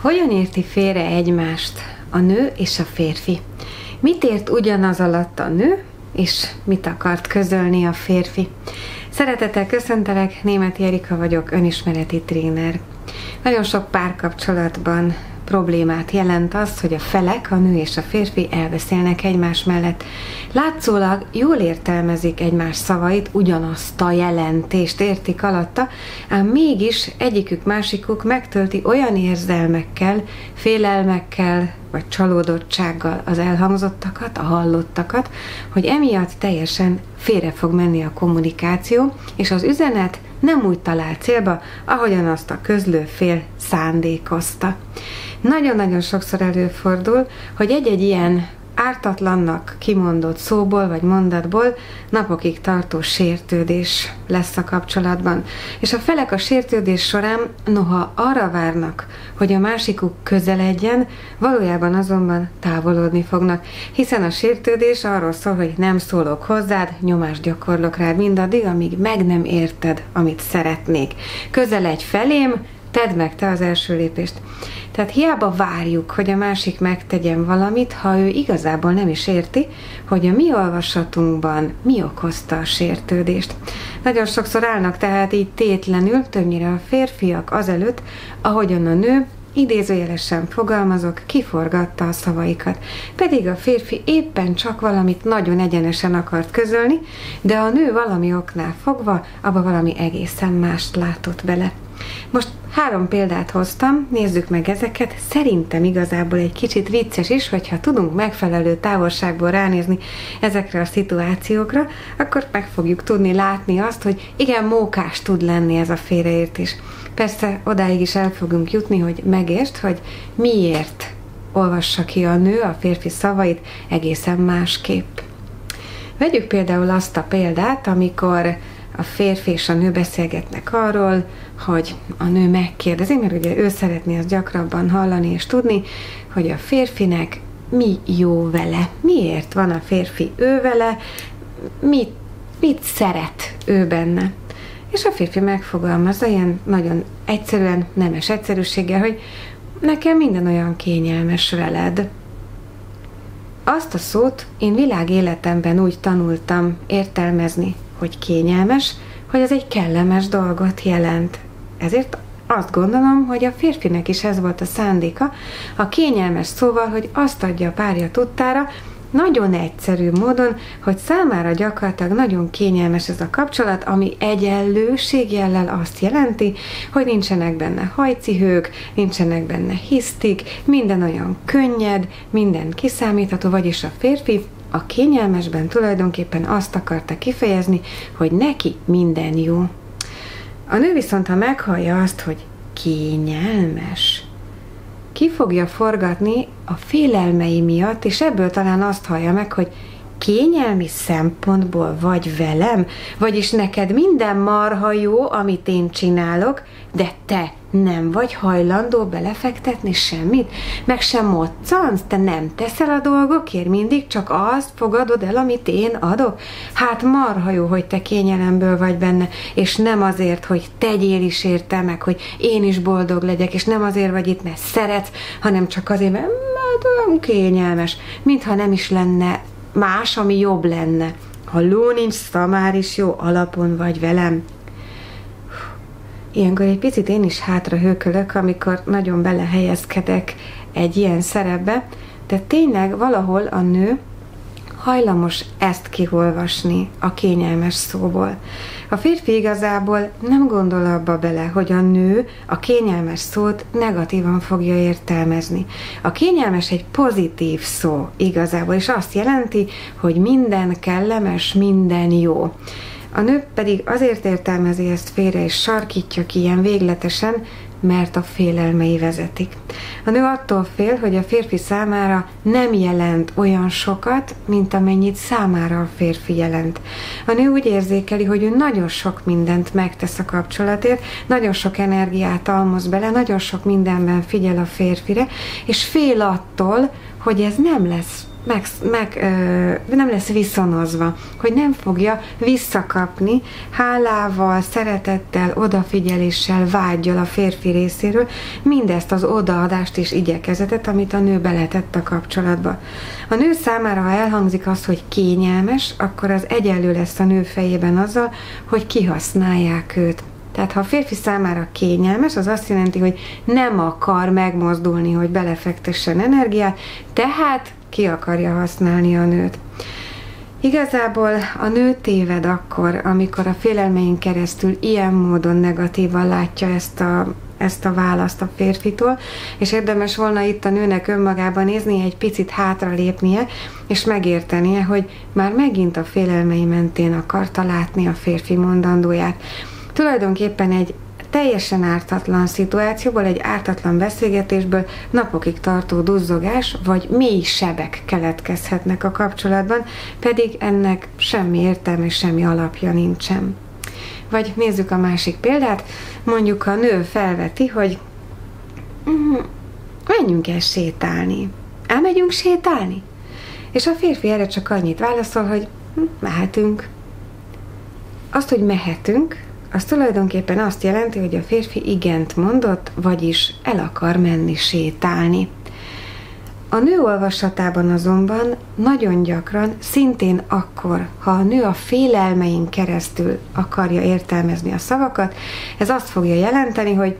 Hogyan érti félre egymást a nő és a férfi? Mit ért ugyanaz alatt a nő, és mit akart közölni a férfi? Szeretettel köszöntelek, Németi Erika vagyok, önismereti tréner. Nagyon sok párkapcsolatban problémát jelent az, hogy a felek, a nő és a férfi elbeszélnek egymás mellett. Látszólag jól értelmezik egymás szavait, ugyanazt a jelentést értik alatta, ám mégis egyikük másikuk megtölti olyan érzelmekkel, félelmekkel, vagy csalódottsággal az elhangzottakat, a hallottakat, hogy emiatt teljesen félre fog menni a kommunikáció, és az üzenet nem úgy talál célba, ahogyan azt a közlő fél szándékozta. Nagyon-nagyon sokszor előfordul, hogy egy-egy ilyen ártatlannak kimondott szóból vagy mondatból napokig tartó sértődés lesz a kapcsolatban. És a felek a sértődés során noha arra várnak, hogy a másikuk közeledjen, valójában azonban távolodni fognak, hiszen a sértődés arról szól, hogy nem szólok hozzád, nyomást gyakorlok rád mindaddig, amíg meg nem érted, amit szeretnék. Közeledj felém, tedd meg te az első lépést. Tehát hiába várjuk, hogy a másik megtegyen valamit, ha ő igazából nem is érti, hogy a mi olvasatunkban mi okozta a sértődést. Nagyon sokszor állnak tehát így tétlenül, többnyire a férfiak azelőtt, ahogyan a nő idézőjelesen fogalmazok, kiforgatta a szavaikat. Pedig a férfi éppen csak valamit nagyon egyenesen akart közölni, de a nő valami oknál fogva abba valami egészen mást látott bele. Most három példát hoztam, nézzük meg ezeket. Szerintem igazából egy kicsit vicces is, hogyha tudunk megfelelő távolságból ránézni ezekre a szituációkra, akkor meg fogjuk tudni látni azt, hogy igen, mókás tud lenni ez a félreértés. Persze odáig is el fogunk jutni, hogy megértsd, hogy miért olvassa ki a nő a férfi szavait egészen másképp. Vegyük például azt a példát, amikor a férfi és a nő beszélgetnek arról, hogy a nő megkérdezi, mert ugye ő szeretné azt gyakrabban hallani és tudni, hogy a férfinek mi jó vele, miért van a férfi ő vele, mit, mit szeret ő benne. És a férfi megfogalmazza ilyen nagyon egyszerűen, nemes egyszerűséggel, hogy nekem minden olyan kényelmes veled. Azt a szót én világéletemben úgy tanultam értelmezni, hogy kényelmes, hogy ez egy kellemes dolgot jelent. Ezért azt gondolom, hogy a férfinek is ez volt a szándéka, a kényelmes szóval, hogy azt adja a párja tudtára, nagyon egyszerű módon, hogy számára gyakorlatilag nagyon kényelmes ez a kapcsolat, ami egyenlőségjellel azt jelenti, hogy nincsenek benne hajcihők, nincsenek benne hisztik, minden olyan könnyed, minden kiszámítható, vagyis a férfi a kényelmesben tulajdonképpen azt akarta kifejezni, hogy neki minden jó. A nő viszont, ha meghallja azt, hogy kényelmes, ki fogja forgatni a félelmei miatt, és ebből talán azt hallja meg, hogy kényelmi szempontból vagy velem, vagyis neked minden marha jó, amit én csinálok, de te nem vagy hajlandó belefektetni semmit, meg sem moccansz, te nem teszel a dolgokért, mindig csak azt fogadod el, amit én adok. Hát marha jó, hogy te kényelemből vagy benne, és nem azért, hogy tegyél is érte meg, hogy én is boldog legyek, és nem azért vagy itt, mert szeretsz, hanem csak azért, mert olyan kényelmes, mintha nem is lenne más, ami jobb lenne. Ha ló nincs, szamár is jó, alapon vagy velem. Ilyenkor egy picit én is hátra hőkölök, amikor nagyon belehelyezkedek egy ilyen szerepbe, de tényleg valahol a nő hajlamos ezt kiolvasni a kényelmes szóból. A férfi igazából nem gondol abba bele, hogy a nő a kényelmes szót negatívan fogja értelmezni. A kényelmes egy pozitív szó igazából, és azt jelenti, hogy minden kellemes, minden jó. A nő pedig azért értelmezi ezt félre és sarkítja ki ilyen végletesen, mert a félelmei vezetik. A nő attól fél, hogy a férfi számára nem jelent olyan sokat, mint amennyit számára a férfi jelent. A nő úgy érzékeli, hogy ő nagyon sok mindent megtesz a kapcsolatért, nagyon sok energiát almoz bele, nagyon sok mindenben figyel a férfire, és fél attól, hogy ez nem lesz meg, meg ö, nem lesz viszonozva, hogy nem fogja visszakapni hálával, szeretettel, odafigyeléssel, vágyjal a férfi részéről mindezt az odaadást és igyekezetet, amit a nő beletett a kapcsolatba. A nő számára, ha elhangzik az, hogy kényelmes, akkor az egyenlő lesz a nő fejében azzal, hogy kihasználják őt. Tehát ha a férfi számára kényelmes, az azt jelenti, hogy nem akar megmozdulni, hogy belefektessen energiát, tehát ki akarja használni a nőt. Igazából a nő téved akkor, amikor a félelmeink keresztül ilyen módon negatívan látja ezt a, ezt a választ a férfitól, és érdemes volna itt a nőnek önmagában nézni, egy picit hátra lépnie, és megértenie, hogy már megint a félelmei mentén akarta látni a férfi mondandóját. Tulajdonképpen egy teljesen ártatlan szituációból, egy ártatlan beszélgetésből napokig tartó duzzogás vagy mély sebek keletkezhetnek a kapcsolatban, pedig ennek semmi értelme, semmi alapja nincsen. Vagy nézzük a másik példát, mondjuk a nő felveti, hogy mm, menjünk el sétálni. Elmegyünk sétálni? És a férfi erre csak annyit válaszol, hogy hm, mehetünk. Azt, hogy mehetünk, az tulajdonképpen azt jelenti, hogy a férfi igent mondott, vagyis el akar menni sétálni. A nő olvasatában azonban nagyon gyakran, szintén akkor, ha a nő a félelmein keresztül akarja értelmezni a szavakat, ez azt fogja jelenteni, hogy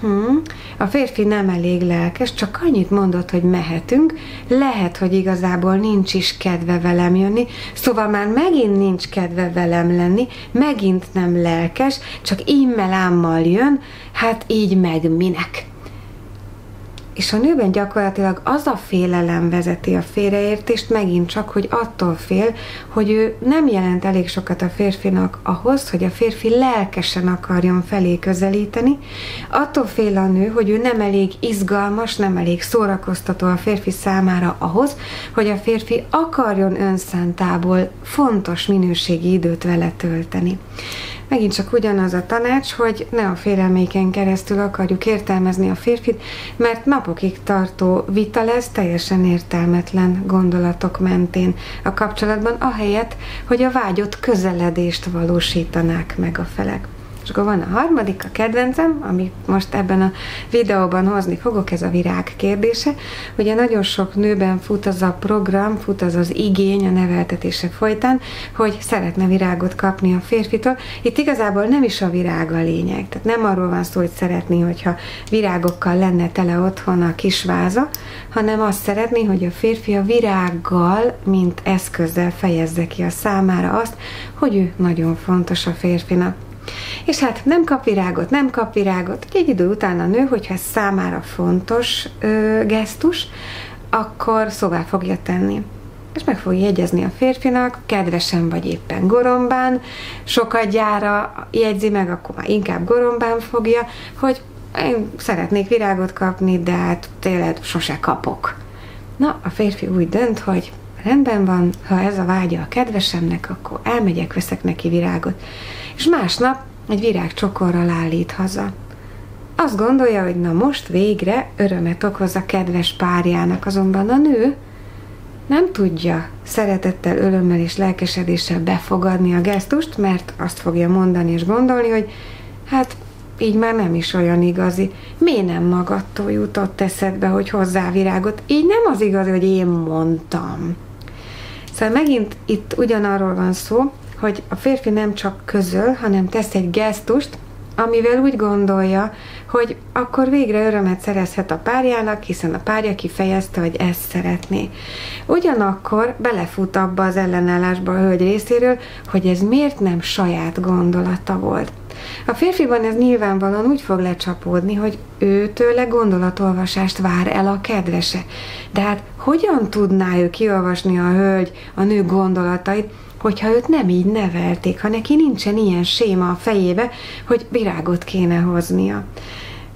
Hmm, a férfi nem elég lelkes, csak annyit mondott, hogy mehetünk, lehet, hogy igazából nincs is kedve velem jönni, szóval már megint nincs kedve velem lenni, megint nem lelkes, csak immelámmal jön, hát így meg minek. És a nőben gyakorlatilag az a félelem vezeti a félreértést megint csak, hogy attól fél, hogy ő nem jelent elég sokat a férfinak ahhoz, hogy a férfi lelkesen akarjon felé közelíteni. Attól fél a nő, hogy ő nem elég izgalmas, nem elég szórakoztató a férfi számára ahhoz, hogy a férfi akarjon önszántából fontos minőségi időt vele tölteni. Megint csak ugyanaz a tanács, hogy ne a félelméken keresztül akarjuk értelmezni a férfit, mert napokig tartó vita lesz teljesen értelmetlen gondolatok mentén a kapcsolatban, ahelyett, hogy a vágyott közeledést valósítanák meg a felek. És akkor van a harmadik, a kedvencem, amit most ebben a videóban hozni fogok, ez a virág kérdése. Ugye nagyon sok nőben fut az a program, fut az az igény a neveltetése folytán, hogy szeretne virágot kapni a férfitől. Itt igazából nem is a virág a lényeg. Tehát nem arról van szó, hogy szeretné, hogyha virágokkal lenne tele otthon a kis váza, hanem azt szeretné, hogy a férfi a virággal, mint eszközzel fejezze ki a számára azt, hogy ő nagyon fontos a férfinak. És hát nem kap virágot, nem kap virágot. Egy idő után a nő, hogyha ez számára fontos ö, gesztus, akkor szóvá fogja tenni és meg fogja jegyezni a férfinak, kedvesen vagy éppen gorombán, sokat gyára jegyzi meg, akkor már inkább gorombán fogja, hogy én szeretnék virágot kapni, de hát tényleg sose kapok. Na, a férfi úgy dönt, hogy rendben van, ha ez a vágya a kedvesemnek, akkor elmegyek, veszek neki virágot. És másnap egy virág csokorral állít haza. Azt gondolja, hogy na most végre örömet okoz a kedves párjának, azonban a nő nem tudja szeretettel, örömmel és lelkesedéssel befogadni a gesztust, mert azt fogja mondani és gondolni, hogy hát így már nem is olyan igazi. Miért nem magadtól jutott eszedbe, hogy hozzá virágot? Így nem az igazi, hogy én mondtam. Szóval megint itt ugyanarról van szó, hogy a férfi nem csak közöl, hanem tesz egy gesztust, amivel úgy gondolja, hogy akkor végre örömet szerezhet a párjának, hiszen a párja kifejezte, hogy ezt szeretné. Ugyanakkor belefut abba az ellenállásba a hölgy részéről, hogy ez miért nem saját gondolata volt. A férfiban ez nyilvánvalóan úgy fog lecsapódni, hogy ő tőle gondolatolvasást vár el a kedvese. De hát hogyan tudná ő kiolvasni a hölgy a nő gondolatait, hogyha őt nem így nevelték, ha neki nincsen ilyen séma a fejébe, hogy virágot kéne hoznia.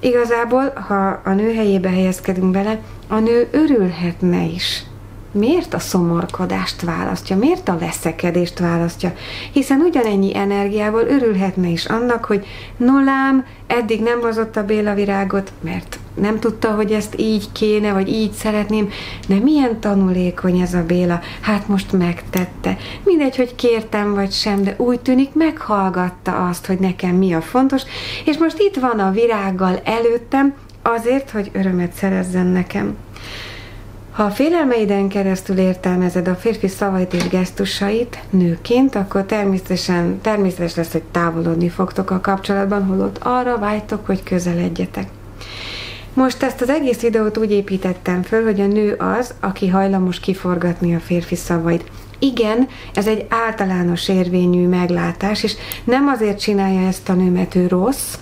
Igazából, ha a nő helyébe helyezkedünk bele, a nő örülhetne is miért a szomorkodást választja, miért a veszekedést választja, hiszen ugyanennyi energiával örülhetne is annak, hogy nolám, eddig nem hozott a Béla virágot, mert nem tudta, hogy ezt így kéne, vagy így szeretném, de milyen tanulékony ez a Béla, hát most megtette. Mindegy, hogy kértem vagy sem, de úgy tűnik meghallgatta azt, hogy nekem mi a fontos, és most itt van a virággal előttem, azért, hogy örömet szerezzen nekem. Ha a félelmeiden keresztül értelmezed a férfi szavait és gesztusait nőként, akkor természetesen, természetes lesz, hogy távolodni fogtok a kapcsolatban, holott arra vágytok, hogy közeledjetek. Most ezt az egész videót úgy építettem föl, hogy a nő az, aki hajlamos kiforgatni a férfi szavait. Igen, ez egy általános érvényű meglátás, és nem azért csinálja ezt a nő, mert ő rossz,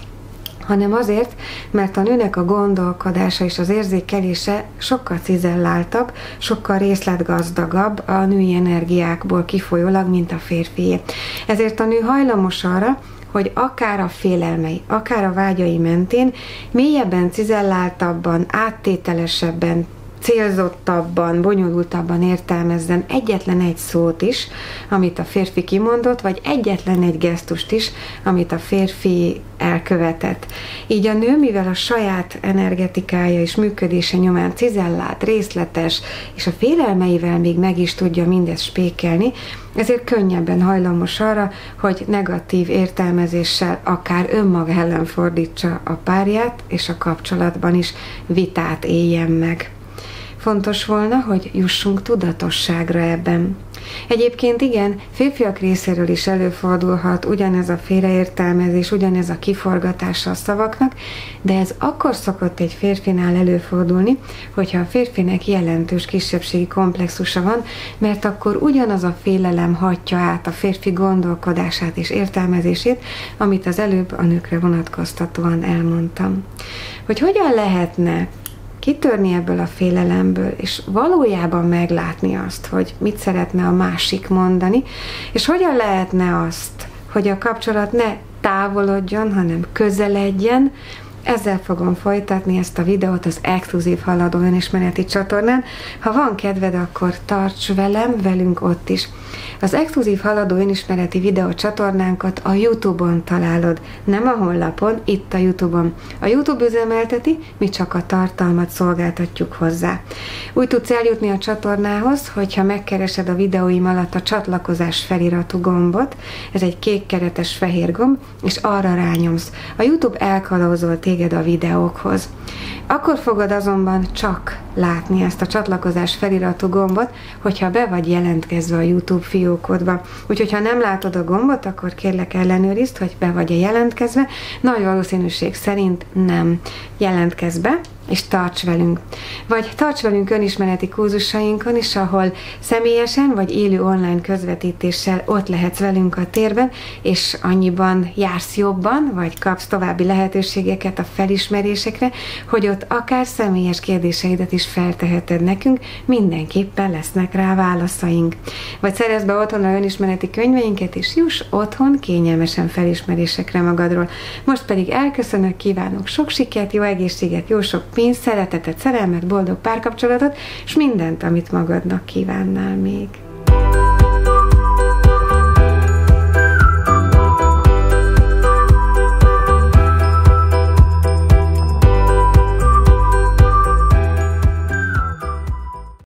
hanem azért, mert a nőnek a gondolkodása és az érzékelése sokkal cizelláltabb, sokkal részletgazdagabb a női energiákból kifolyólag, mint a férfié. Ezért a nő hajlamos arra, hogy akár a félelmei, akár a vágyai mentén mélyebben, cizelláltabban, áttételesebben célzottabban, bonyolultabban értelmezzen egyetlen egy szót is, amit a férfi kimondott, vagy egyetlen egy gesztust is, amit a férfi elkövetett. Így a nő, mivel a saját energetikája és működése nyomán cizellát, részletes, és a félelmeivel még meg is tudja mindezt spékelni, ezért könnyebben hajlamos arra, hogy negatív értelmezéssel akár önmaga ellen fordítsa a párját, és a kapcsolatban is vitát éljen meg. Fontos volna, hogy jussunk tudatosságra ebben. Egyébként igen, férfiak részéről is előfordulhat ugyanez a félreértelmezés, ugyanez a kiforgatása a szavaknak, de ez akkor szokott egy férfinál előfordulni, hogyha a férfinek jelentős kisebbségi komplexusa van, mert akkor ugyanaz a félelem hatja át a férfi gondolkodását és értelmezését, amit az előbb a nőkre vonatkoztatóan elmondtam. Hogy hogyan lehetne kitörni ebből a félelemből, és valójában meglátni azt, hogy mit szeretne a másik mondani, és hogyan lehetne azt, hogy a kapcsolat ne távolodjon, hanem közeledjen, ezzel fogom folytatni ezt a videót az exkluzív haladó önismereti csatornán. Ha van kedved, akkor tarts velem, velünk ott is. Az exkluzív haladó önismereti videó csatornánkat a Youtube-on találod, nem a honlapon, itt a Youtube-on. A Youtube üzemelteti, mi csak a tartalmat szolgáltatjuk hozzá. Úgy tudsz eljutni a csatornához, hogyha megkeresed a videóim alatt a csatlakozás feliratú gombot, ez egy kék keretes fehér gomb, és arra rányomsz. A Youtube elkalauzol téged a videókhoz. Akkor fogod azonban csak látni ezt a csatlakozás feliratú gombot, hogyha be vagy jelentkezve a YouTube fiókodba. Úgyhogy ha nem látod a gombot, akkor kérlek ellenőrizd, hogy be vagy-e jelentkezve. Nagy valószínűség szerint nem jelentkezz be, és tarts velünk. Vagy tarts velünk önismereti kurzusainkon is, ahol személyesen vagy élő online közvetítéssel ott lehetsz velünk a térben, és annyiban jársz jobban, vagy kapsz további lehetőségeket a felismerésekre, hogy ott akár személyes kérdéseidet is felteheted nekünk, mindenképpen lesznek rá válaszaink. Vagy szerezd be otthon a önismereti könyveinket, és juss otthon kényelmesen felismerésekre magadról. Most pedig elköszönök, kívánok sok sikert, jó egészséget, jó sok pénzt, szeretetet, szerelmet, boldog párkapcsolatot, és mindent, amit magadnak kívánnál még.